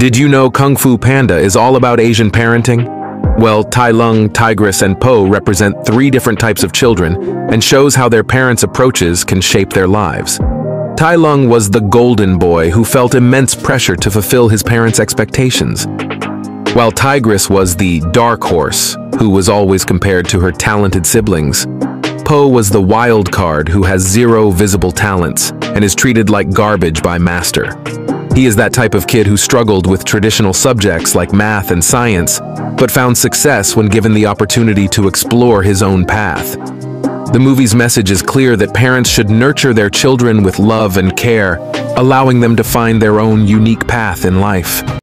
Did you know Kung Fu Panda is all about Asian parenting? Well, Tai Lung, Tigress, and Po represent three different types of children and shows how their parents' approaches can shape their lives. Tai Lung was the golden boy who felt immense pressure to fulfill his parents' expectations, while Tigress was the dark horse who was always compared to her talented siblings. Po was the wild card who has zero visible talents and is treated like garbage by Master. He is that type of kid who struggled with traditional subjects like math and science, but found success when given the opportunity to explore his own path. The movie's message is clear that parents should nurture their children with love and care, allowing them to find their own unique path in life.